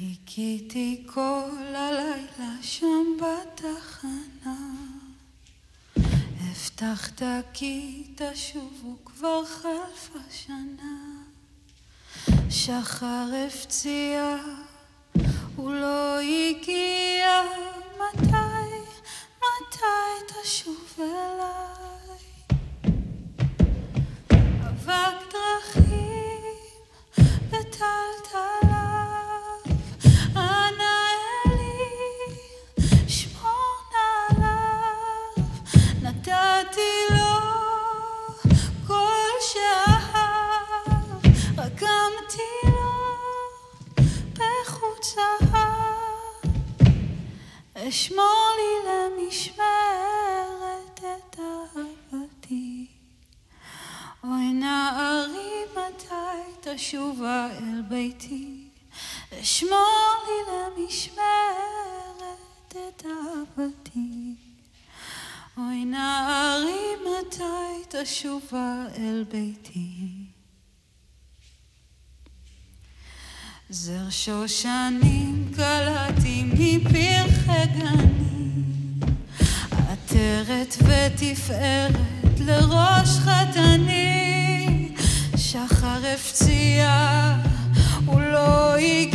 חיכיתי כל הלילה שם בתחנה. הבטחת כי תשובו כבר חלפה שנה שחר הפציע הוא לא הגיע. מתי, מתי תשוב אליי אשמור לי למשמרת את אהבתי. אוי נערי מתי תשובה אל ביתי, אשמור לי למשמרת את אהבתי. אוי נערי מתי תשובה אל ביתי. זר שושנים קלעתי מפרחי גנים, עטרת ותפארת לראש חתני, שחר הפציע, הוא לא הגיע